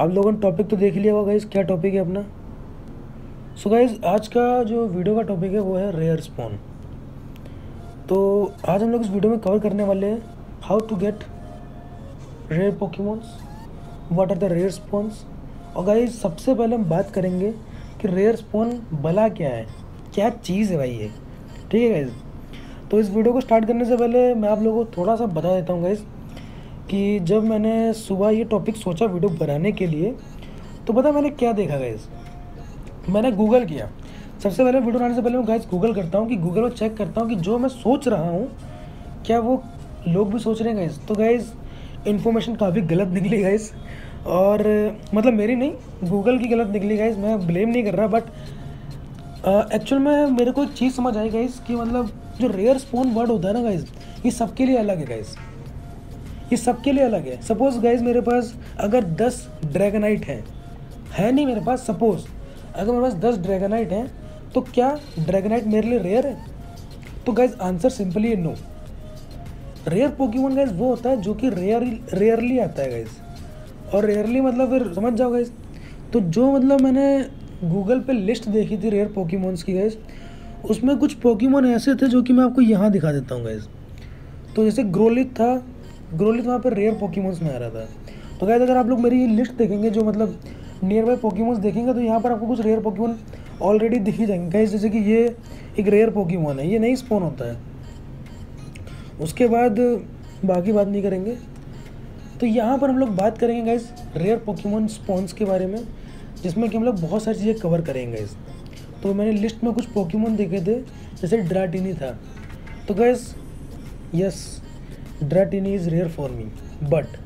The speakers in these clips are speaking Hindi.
आप लोगों ने टॉपिक तो देख लिया होगा गाइस क्या टॉपिक है अपना? सो so गाइज़ आज का जो वीडियो का टॉपिक है वो है रेयर स्पॉन तो आज हम लोग इस वीडियो में कवर करने वाले हैं how to get rare Pokemons what are the rare spawns और गाइज़ सबसे पहले हम बात करेंगे कि रेयर स्पॉन भला क्या है, क्या चीज़ है भाई ये? ठीक है गाइज़ तो इस वीडियो को स्टार्ट करने से पहले मैं आप लोगों को थोड़ा सा बता देता हूँ गाइस कि जब मैंने सुबह ये टॉपिक सोचा वीडियो बनाने के लिए तो पता मैंने क्या देखा गाइस मैंने गूगल किया। सबसे पहले वीडियो बनाने से पहले मैं गाइस गूगल करता हूँ कि गूगल में चेक करता हूँ कि जो मैं सोच रहा हूँ, क्या वो लोग भी सोच रहे हैं गाइस तो गाइस इन्फॉर्मेशन काफ़ी गलत निकली गाइस और मतलब मेरी नहीं गूगल की गलत निकली गाइस मैं ब्लेम नहीं कर रहा बट एक्चुअल में मेरे को एक चीज़ समझ आई गाइस कि मतलब जो रेयर स्पोन वर्ड होता है ना गाइज़ ये सबके लिए अलग है गाइस ये सबके लिए अलग है। सपोज़ गाइज़ मेरे पास अगर दस ड्रैगनाइट हैं, है नहीं मेरे पास सपोज़ अगर मेरे पास दस ड्रैगनाइट हैं तो क्या ड्रैगनाइट मेरे लिए रेयर है? तो गाइज़ आंसर सिंपली है नो रेयर पोकीमोन गाइज़ वो होता है जो कि रेयर रेयरली आता है गाइज़ और रेयरली मतलब फिर समझ जाओ गाइज़ तो जो मतलब मैंने गूगल पे लिस्ट देखी थी रेयर पोकीमोन्स की गाइज़ उसमें कुछ पोकीमोन ऐसे थे जो कि मैं आपको यहाँ दिखा देता हूँ गाइज़ तो जैसे ग्रोलिथ था ग्रोलिथ वहाँ पर रेयर पोकीमोन्स में आ रहा था। तो गाइज़ अगर आप लोग मेरी ये लिस्ट देखेंगे, जो मतलब नियर बाई पोकीमोन्स देखेंगे तो यहाँ पर आपको कुछ रेयर पोकीमोन ऑलरेडी दिख ही जाएँगे। गाइज़ जैसे कि ये एक रेयर पोकीमोन है, ये नहीं स्पोन होता है। उसके बाद बाकी बात नहीं करेंगे। तो यहाँ पर हम लोग बात करेंगे गाइज़ रेयर पोकीमोन स्पॉन्स के बारे में, जिसमें कि हम लोग बहुत सारी चीज़ें कवर करेंगे गाइज़ तो मैंने लिस्ट में कुछ पोकीमोन देखे थे, जैसे ड्राटिनी था तो guys yes Dratini is rare for me but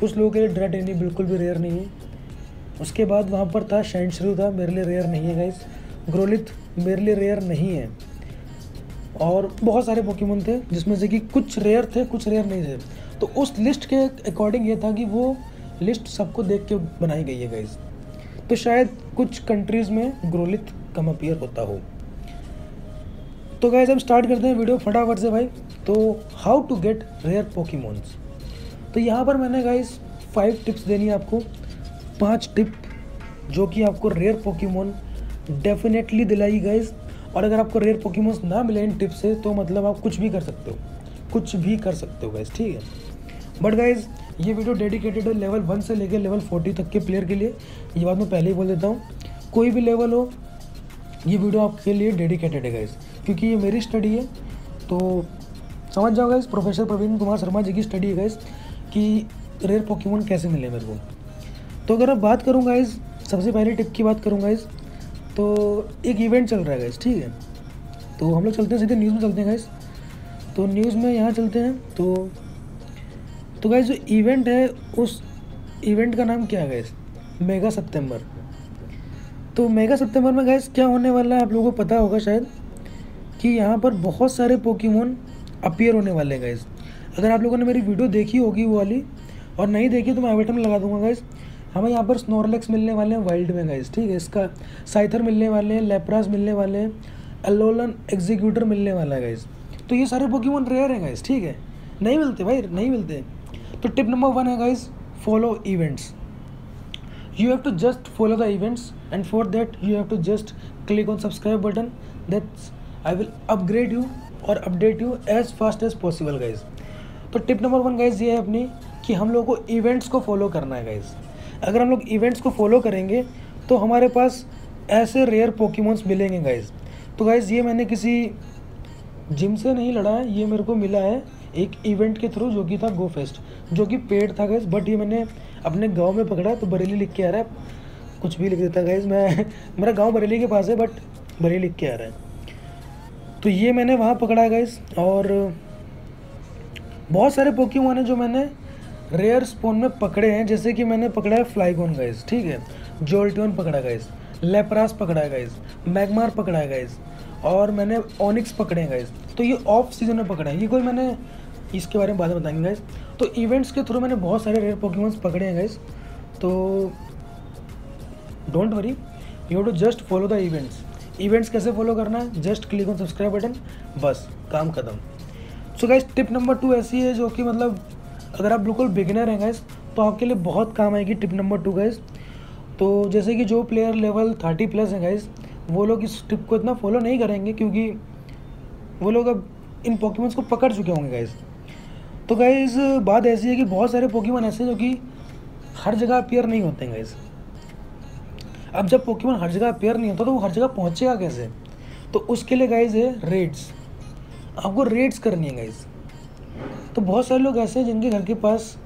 कुछ लोगों के लिए ड्राटिनी बिल्कुल भी रेयर नहीं है। उसके बाद वहाँ पर था शैंशरू था, मेरे लिए रेयर नहीं है गाइस ग्रोलिथ मेरे लिए रेयर नहीं है। और बहुत सारे पोकेमोन थे, जिसमें से कि कुछ रेयर थे, कुछ रेयर नहीं थे। तो उस लिस्ट के अकॉर्डिंग ये था कि वो लिस्ट सबको देख के बनाई गई है गाइस तो शायद कुछ कंट्रीज़ में ग्रोलिथ कम अपियर होता हो। तो गाइज़ हम स्टार्ट करते हैं वीडियो फटाफट से, भाई। तो how to get rare Pokemons तो यहाँ पर मैंने गाइज़ फाइव टिप्स देनी है आपको। पाँच टिप जो कि आपको रेयर पोकीमोन डेफिनेटली दिलाई गाइज़ और अगर आपको रेयर पोकीमोन्स ना मिले इन टिप से तो मतलब आप कुछ भी कर सकते हो। कुछ भी कर सकते हो गाइज़ ठीक है? बट गाइज़ ये वीडियो डेडिकेटेड है लेवल वन से लेकर लेवल फोर्टी तक के प्लेयर के लिए। ये बात मैं पहले ही बोल देता हूँ। कोई भी लेवल हो, ये वीडियो आपके लिए डेडिकेटेड है गाइज़ क्योंकि ये मेरी स्टडी है तो समझ जाओ गाइज़ प्रोफेसर प्रवीण कुमार शर्मा जी की स्टडी है गाइज़ कि रेयर पोकेमोन कैसे मिले मेरे को। तो अगर मैं बात करूँ गाइज़ सबसे पहले टिप की बात करूँ गाइज़ तो एक इवेंट चल रहा है गाइज़ ठीक है? तो हम लोग चलते हैं सीधे न्यूज़ में चलते हैं गाइज़ तो न्यूज़ में यहाँ चलते हैं तो तो गाइज़ जो इवेंट है, उस इवेंट का नाम क्या है गाइज़ मेगा सितंबर तो मेगा सितंबर में गाइज़ क्या होने वाला है, आप लोगों को पता होगा शायद, कि यहाँ पर बहुत सारे पोकेमोन अपियर होने वाले हैं गाइज़ अगर आप लोगों ने मेरी वीडियो देखी होगी वो वाली, और नहीं देखी तो मैं आई में लगा दूँगा गाइज़ हमें यहाँ पर स्नोरलेक्स मिलने वाले हैं वाइल्ड में गाइज़ ठीक है, इसका साइथर मिलने वाले हैं लेप्रास मिलने वाले हैं एलोलन एग्जीक्यूटर मिलने वाला है गाइज़ तो ये सारे पोकेमोन रेयर हैं गाइज़ ठीक है? नहीं मिलते भाई, नहीं मिलते. तो टिप नंबर वन है guys follow events you have to just follow the events, and for that, you have to just click on subscribe button. That's, i will upgrade you. और update you as fast as possible guys तो टिप नंबर वन गाइज़ ये है अपनी कि हम लोग को इवेंट्स को फॉलो करना है गाइज़ अगर हम लोग इवेंट्स को फॉलो करेंगे तो हमारे पास ऐसे रेयर पोकीमोन्स मिलेंगे गाइज़ तो गाइज़ ये मैंने किसी जिम से नहीं लड़ा है, ये मेरे को मिला है एक इवेंट के थ्रू जो कि था गो फेस्ट जो कि पेड था गाइज़ बट ये मैंने अपने गाँव में पकड़ा तो बरेली लिख के आ रहा है। कुछ भी लिख देता गाइज़ मैं मेरा गाँव बरेली के पास है बट बरेली लिख के आ रहा है। तो ये मैंने वहाँ पकड़ा गाइज़ और बहुत सारे पोकीमोन हैं जो मैंने रेयर स्पोन में पकड़े हैं, जैसे कि मैंने पकड़ा है फ्लाइगोन गाइज़ ठीक है? जोल्टियन पकड़ा गाइज़ लेपरास पकड़ा है गाइज़ मैगमार पकड़ा है गाइज़ और मैंने ऑनिक्स पकड़े हैं गाइज़ तो ये ऑफ़ सीज़न में पकड़ा है। ये कोई मैंने इसके बारे में बाद में बताएँगे गाइज़ तो इवेंट्स के थ्रू मैंने बहुत सारे रेयर पोकेमोन्स पकड़े हैं गाइज़ तो don't worry you too just follow the events events कैसे फॉलो करना है? Just click on subscribe button बस, काम खत्म। So guys tip number two ऐसी है जो कि मतलब अगर आप बिल्कुल बिगिनर हैं गाइज़ तो आपके लिए बहुत काम आएगी टिप नंबर टू गाइज़ तो जैसे कि जो प्लेयर लेवल थर्टी प्लस है गाइज़ वो लोग इस टिप को इतना फॉलो नहीं करेंगे क्योंकि वो लोग अब इन पॉकीमोन्स को पकड़ चुके होंगे गाइज़ तो गाइज़ बात ऐसी है कि बहुत सारे पोकेमोन ऐसे जो कि हर जगह अपेयर नहीं होते हैं गाइज़ अब जब पोकेमोन हर जगह अपेयर नहीं होता तो वो हर जगह पहुंचेगा कैसे? तो उसके लिए गाइज़ है रेड्स आपको रेड्स करनी है गाइज़ तो बहुत सारे लोग ऐसे हैं जिनके घर के पास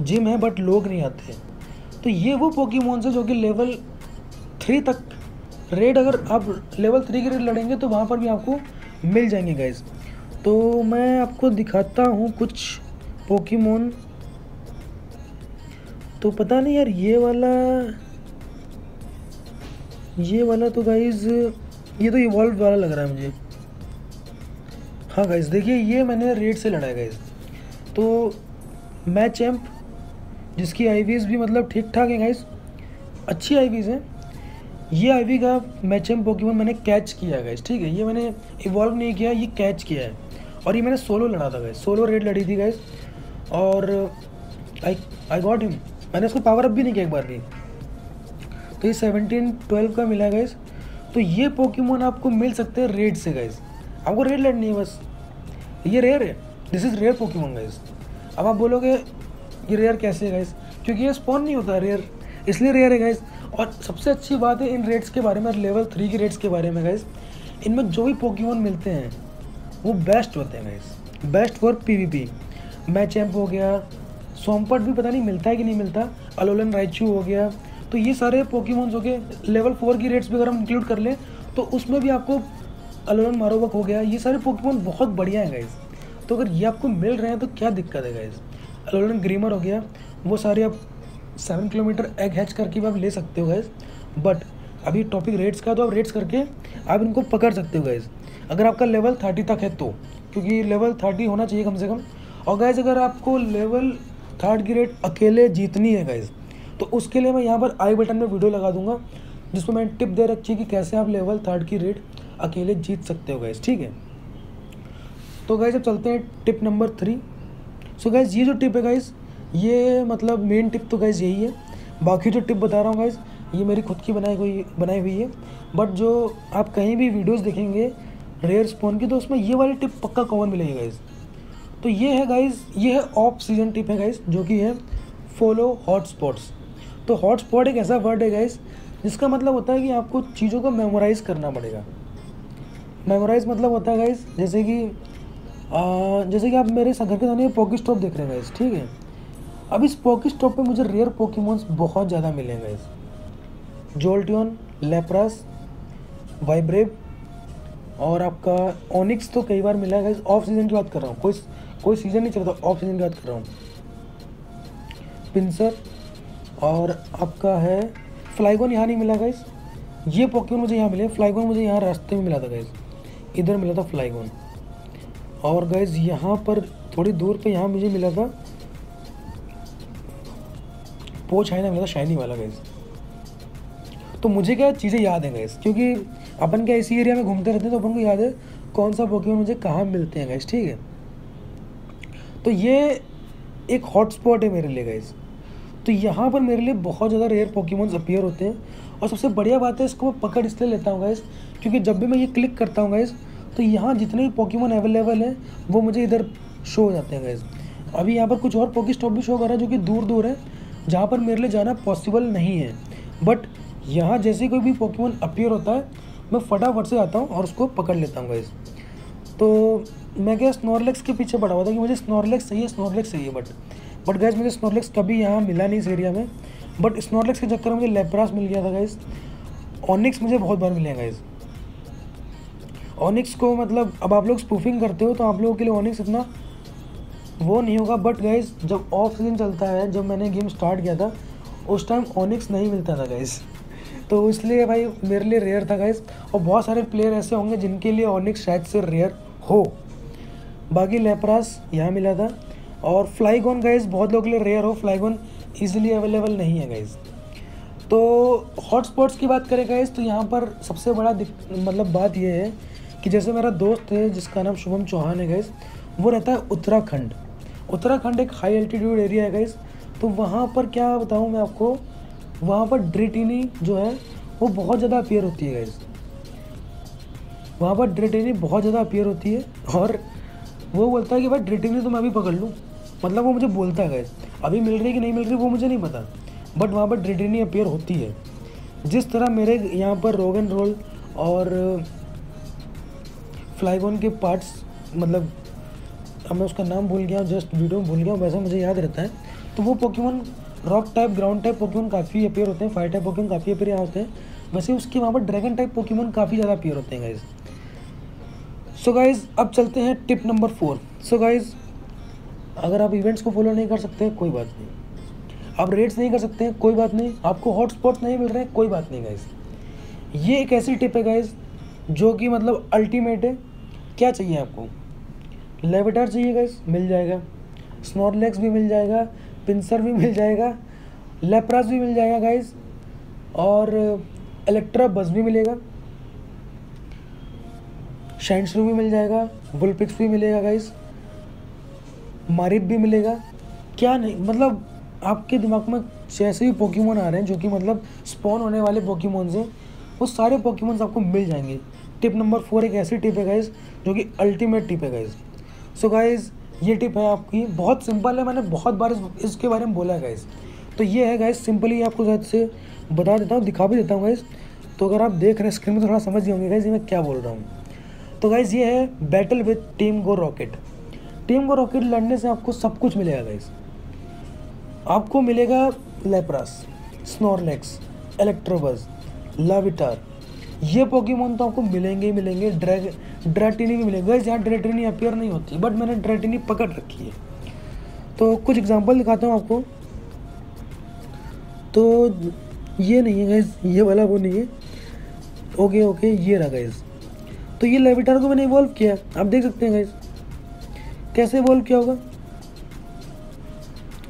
जिम है बट लोग नहीं आते तो ये वो पोकेमोन्स है जो कि लेवल थ्री तक रेड अगर आप लेवल थ्री के रेड लड़ेंगे तो वहाँ पर भी आपको मिल जाएँगे गाइज़ तो मैं आपको दिखाता हूँ कुछ पोकीमोन तो पता नहीं यार, ये वाला ये वाला तो गाइज़ ये तो इवॉल्व वाला लग रहा है मुझे। हाँ गाइज़ देखिए, ये मैंने रेड से लड़ा है गाइज़ तो मैच चैम्प जिसकी आई भी मतलब ठीक ठाक है गाइज़ अच्छी आई हैं। ये आईवी का मैच चैम्प पोकेमोन मैंने कैच किया गाइज़ ठीक है? ये मैंने इवॉल्व नहीं किया, ये कैच किया है। और ये मैंने सोलो लड़ा था गाइज़ सोलो रेड लड़ी थी गाइज़ और आई आई गॉट हिम मैंने उसको पावर अप भी नहीं किया एक बार भी। तो ये सेवनटीन ट्वेल्व का मिला गाइज़ तो ये पोकेमोन आपको मिल सकते हैं रेड से गाइज़ आपको रेड लड़नी है बस। ये रेयर है। This is rare Pokemon guys अब आप बोलोगे, ये रेयर कैसे है गाइज़ क्योंकि ये स्पॉन नहीं होता रेयर इसलिए रेयर है गाइज़ और सबसे अच्छी बात है इन रेट्स के बारे में लेवल थ्री के रेट्स के बारे में गाइज़ इनमें जो भी पोकेमोन मिलते हैं, वो बेस्ट होते हैं guys best for P V match amp हो गया। सोमपट भी पता नहीं मिलता है कि नहीं मिलता। अलोलन रायचू हो गया। तो ये सारे पोकीमोन्स हो गए लेवल फोर की रेट्स भी अगर हम इंक्लूड कर लें तो उसमें भी आपको अलोलन मारोवक हो गया। ये सारे पोकीमोन बहुत बढ़िया हैं गाइज़ तो अगर ये आपको मिल रहे हैं तो क्या दिक्कत है गाइज़ अलोलन ग्रीमर हो गया। वो सारे आप सेवन किलोमीटर एग हैच करके भी आप ले सकते हो गाइज़ बट अभी टॉपिक रेट्स का तो आप रेट्स करके आप इनको पकड़ सकते हो गाइज़ अगर आपका लेवल थर्टी तक है तो क्योंकि लेवल थर्टी होना चाहिए कम से कम। और गाइज़ अगर आपको लेवल थर्ड की अकेले जीतनी है गाइज़ तो उसके लिए मैं यहाँ पर आई बटन में वीडियो लगा दूँगा, जिसमें मैंने टिप दे रखी है कि कैसे आप लेवल थर्ड की रेट अकेले जीत सकते हो गाइज़ ठीक है? तो गाइज़ अब चलते हैं tip number three so guys ये जो टिप है गाइज़ ये मतलब मेन टिप तो गाइज़ यही है. बाकी जो टिप बता रहा हूँ गाइज़ ये मेरी खुद की बनाई हुई बनाई हुई है. बट जो आप कहीं भी वीडियोस देखेंगे रेयर स्पोन की तो उसमें ये वाली टिप पक्का कॉमन मिलेगी गाइज़ तो ये है गाइज़ ये है ऑफ़ सीज़न टिप है गाइज़ जो कि है फॉलो हॉट स्पॉट्स तो हॉट स्पॉट एक ऐसा वर्ड है गाइस जिसका मतलब होता है कि आपको चीज़ों को मेमोराइज़ करना पड़ेगा। मेमोराइज मतलब होता है गाइस जैसे कि आ, जैसे कि आप मेरे घर के सामने पोकी स्टॉप देख रहे हैं गाइज़ ठीक है? अब इस पोकी स्टॉप पे मुझे रेयर पोकीमोन्स बहुत ज़्यादा मिले हैं गाइज़ जोल्टियन लेप्रास वाइब्रेव और आपका ओनिक्स तो कई बार मिला है गाइज़ ऑफ़ सीज़न की बात कर रहा हूँ। कोई कोई सीज़न नहीं चलता ऑफ़ सीज़न की बात कर रहा हूँ। पिंसर और आपका है फ्लाईगोन यहाँ नहीं मिला गाइस ये पॉक्यून मुझे यहाँ मिले। फ्लाईगोन मुझे यहाँ रास्ते में मिला था गाइस इधर मिला था फ्लाइगोन और गाइज़ यहाँ पर थोड़ी दूर पे यहाँ मुझे मिला था पोच है ना मिला था शाइनी वाला गाइज़ तो मुझे क्या चीज़ें याद हैं गाइज़ क्योंकि अपन क्या इसी एरिया में घूमते रहते हैं तो अपन को याद है कौन सा पोकेमोन मुझे कहाँ मिलते हैं गाइज़ ठीक है? तो ये एक हॉट स्पॉट है मेरे लिए गाइज़ तो यहाँ पर मेरे लिए बहुत ज़्यादा रेयर पोकेमोन्स अपीयर होते हैं। और सबसे बढ़िया बात है, इसको मैं पकड़ इसलिए लेता हूँ गाइज़ क्योंकि जब भी मैं ये क्लिक करता हूँ गाइज़ तो यहाँ जितने भी पोकेमोन अवेलेबल हैं, वो मुझे इधर शो हो जाते हैं गाइज़ अभी यहाँ पर कुछ और पोकी स्टॉप भी शो कर रहा है जो कि दूर दूर है, जहाँ पर मेरे लिए जाना पॉसिबल नहीं है. बट यहाँ जैसे कोई भी पोकेमोन अपीयर होता है, मैं फटाफट से आता हूँ और उसको पकड़ लेता हूँ गाइज़ तो मैं क्या स्नॉरलेक्स के पीछे पड़ा हुआ था कि मुझे स्नॉरलेक्स चाहिए स्नॉरलेक्स चाहिए बट बट गैस मुझे स्नॉरलेक्स कभी यहाँ मिला नहीं इस एरिया में। बट स्नॉरलेक्स के चक्कर में मुझे लेप्रास मिल गया था गाइज़ ऑनिक्स मुझे बहुत बार मिले गाइज़ ऑनिक्स को मतलब अब आप लोग स्पूफिंग करते हो तो आप लोगों के लिए ऑनिक्स इतना वो नहीं होगा। बट गाइज़ जब ऑफ़ सीज़न चलता है, जब मैंने गेम स्टार्ट किया था, उस टाइम ऑनिक्स नहीं मिलता था गाइज़ तो इसलिए भाई, मेरे लिए रेयर था गाइज़ और बहुत सारे प्लेयर ऐसे होंगे जिनके लिए ऑनिक्स शायद से रेयर हो। बाकी लेपरास यहाँ मिला था। और फ्लाईगॉन गाइज़ बहुत लोगों के लिए रेयर हो फ्लाईगॉन ईजिली अवेलेबल नहीं है गाइज़ तो हॉटस्पॉट्स की बात करें गाइज़ तो यहाँ पर सबसे बड़ा मतलब बात यह है कि जैसे मेरा दोस्त है, जिसका नाम शुभम चौहान है गाइज़ वो रहता है उत्तराखंड. उत्तराखंड एक हाई एल्टीट्यूड एरिया है गाइज़ तो वहाँ पर क्या बताऊँ मैं आपको, वहाँ पर ड्रेटिनी जो है, वो बहुत ज़्यादा अपियर होती है गाइज़ वहाँ पर ड्रेटिनी बहुत ज़्यादा अपियर होती है और वो बोलता है कि भाई ड्रिटिनी तो मैं अभी पकड़ लूँ. मतलब वो मुझे बोलता है गाइज़ अभी मिल रही कि नहीं मिल रही वो मुझे नहीं पता। बट वहाँ पर ड्रेटिनी अपेयर होती है। जिस तरह मेरे यहाँ पर रोग एंड रोल और फ्लाईबोन के पार्ट्स मतलब मैं उसका नाम भूल गया जस्ट वीडियो में भूल गया वैसा मुझे याद रहता है। तो वो Pokemon rock type ground type Pokemon काफ़ी अपेयर होते हैं फायर टाइप पोकेमोन काफ़ी अपेयर यहाँ होते हैं। वैसे उसके वहाँ पर ड्रैगन टाइप पोकेमोन काफ़ी ज़्यादा अपेयर होते हैं गाइज़ सो गाइज़ अब चलते हैं tip number four so guys अगर आप इवेंट्स को फॉलो नहीं कर सकते, कोई बात नहीं। आप रेट्स नहीं कर सकते, कोई बात नहीं। आपको हॉटस्पॉट्स नहीं मिल रहे, कोई बात नहीं गाइज़ ये एक ऐसी टिप है गाइज़ जो कि मतलब अल्टीमेट है। क्या चाहिए आपको? लेविटार चाहिए गाइज़ मिल जाएगा। स्नॉरलेक्स भी मिल जाएगा पिंसर भी मिल जाएगा लेप्रास भी मिल जाएगा गाइज़ और इलेक्ट्रा बस भी मिलेगा। शाइनस्रू भी मिल जाएगा बुलपिक्स भी मिलेगा गाइज़ मारिप भी मिलेगा? क्या नहीं? मतलब आपके दिमाग में जैसे भी पोकीमोन आ रहे हैं जो कि मतलब स्पॉन होने वाले पोकीमोन हैं वो सारे पोकीमोन्स आपको मिल जाएँगे। टिप नंबर फोर एक ऐसी टिप है गाइज़ जो कि अल्टीमेट टिप है गाइज़ सो गाइज़ ये टिप है आपकी। बहुत सिंपल है मैंने बहुत बार इस, इसके बारे में बोला है गाइज़ तो ये है गाइज़ सिंपली आपको शायद से बता देता हूँ दिखा भी देता हूँ गाइज़ तो अगर आप देख रहे हैं स्क्रीन में थोड़ा समझ गए होंगे गाइज़ मैं क्या बोल रहा हूँ. तो गाइज़ ये है battle with team go rocket team को रॉकेट लड़ने से आपको सब कुछ मिलेगा गाइज़ आपको मिलेगा लेप्रास स्नोरलेक्स इलेक्ट्रोबस लाविटार ये पोकीमोन तो आपको मिलेंगे ही मिलेंगे ड्रैग ड्रेटिनी भी मिलेगा. गाइज़ यहाँ ड्रेटिनी अपियर नहीं होती बट मैंने ड्रेटिनी पकड़ रखी है. तो कुछ एग्जांपल दिखाता हूँ आपको. तो ये नहीं है गाइज़ ये वाला वो नहीं है. ओके ओके ये रहा गाइज़ तो ये लेविटार को मैंने इवॉल्व किया. आप देख सकते हैं गाइज़ कैसे इवॉल्व किया होगा?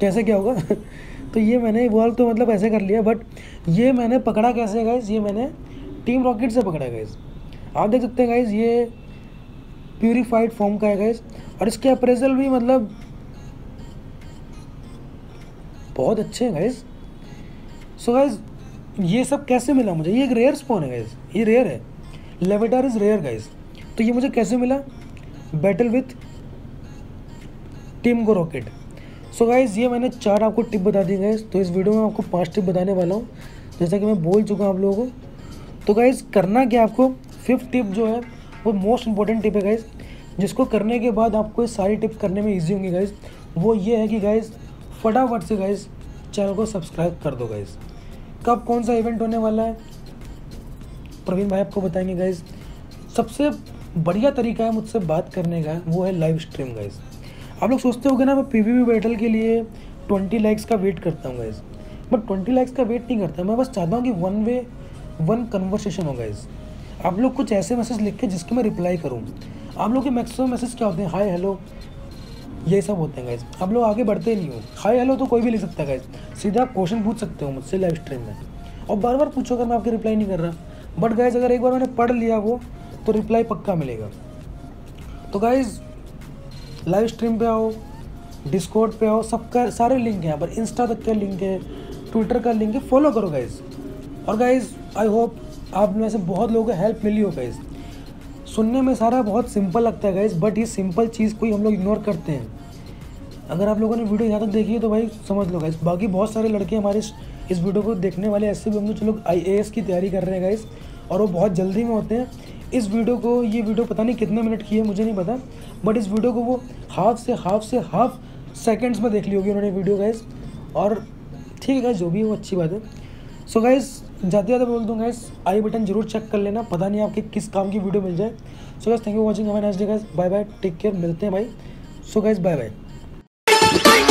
कैसे क्या होगा? तो ये मैंने इवॉल्व तो मतलब ऐसे कर लिया बट ये मैंने पकड़ा कैसे गाइज़ ये मैंने टीम रॉकेट से पकड़ा गाइज़ आप देख सकते हैं गाइज़ ये प्यूरीफाइड फॉर्म का है गाइज़ और इसके अप्रेजल भी मतलब बहुत अच्छे हैं गाइज़ सो गाइज़ ये सब कैसे मिला मुझे? ये एक रेयर स्पॉन है गाइज़ ये रेयर है. लेविटार इज़ रेयर गाइज़ तो ये मुझे कैसे मिला? Battle with team go rocket. So guys ये मैंने चार आपको टिप बता दी गाइज़ तो इस वीडियो में आपको पाँच टिप बताने वाला हूँ। जैसा कि मैं बोल चुका हूँ आप लोगों को। तो गाइज़ करना क्या आपको? फिफ्थ टिप जो है, वो मोस्ट इंपॉर्टेंट टिप है गाइज़ जिसको करने के बाद आपको ये सारी टिप करने में ईजी होंगी गाइज़ वो ये है कि गाइज़ फटाफट से गाइज़ चैनल को सब्सक्राइब कर दो गाइज़ कब कौन सा इवेंट होने वाला है? प्रवीण भाई आपको बताएँगे गाइज़ सबसे बढ़िया तरीका है मुझसे बात करने का, वो है लाइव स्ट्रीम गाइज़ आप लोग सोचते हो ना, मैं पी वी बैटल के लिए ट्वेंटी लैक्स का वेट करता हूँ गाइज़ बट ट्वेंटी लैक्स का वेट नहीं करता, मैं बस चाहता हूँ कि वन वे वन कन्वर्सेशन हो गाइज़ आप लोग कुछ ऐसे मैसेज लिख के जिसके मैं रिप्लाई करूँ. आप लोग के मैक्सिमम मैसेज क्या होते हैं? हाय हेलो ये सब होते हैं गाइज़ आप लोग आगे बढ़ते नहीं हो. हाय हेलो तो कोई भी लिख सकता है गाइज़ सीधा आप क्वेश्चन पूछ सकते हो मुझसे लाइव स्ट्रीम में. और बार बार पूछो अगर मैं आपकी रिप्लाई नहीं कर रहा. बट गाइज़ अगर एक बार मैंने पढ़ लिया वो तो रिप्लाई पक्का मिलेगा. तो गाइज़ लाइव स्ट्रीम पे आओ डिस्कोड पे आओ सबका सारे लिंक है यहाँ पर इंस्टा तक का लिंक है ट्विटर का लिंक है फॉलो करो गाइज़ और गाइज़ आई होप आप में से बहुत लोगों को हेल्प मिली हो गाइज़ सुनने में सारा बहुत सिंपल लगता है गाइज़ बट ये सिंपल चीज़ को ही हम लोग इग्नोर करते हैं। अगर आप लोगों ने वीडियो यहाँ तक देखी है तो भाई समझ लो गाइज़ बाकी बहुत सारे लड़के हमारे इस वीडियो को देखने वाले ऐसे भी होंगे जो लोग आईएएस की तैयारी कर रहे हैं गाइज़ और वो बहुत जल्दी में होते हैं। इस वीडियो को, ये वीडियो पता नहीं कितने मिनट की है, मुझे नहीं पता बट इस वीडियो को वो हाफ़ से हाफ़ से हाफ़ सेकेंड्स में देख ली होगी उन्होंने वीडियो गाइज़ और ठीक है जो भी है वो अच्छी बात है. सो गाइज़ ज़्यादा ज़्यादा बोल दूँ गाइज़ आई बटन ज़रूर चेक कर लेना, पता नहीं आपके किस काम की वीडियो मिल जाए. So guys thank you watching हमारे next day guys bye bye take care मिलते हैं भाई सो गाइज़ बाय बाय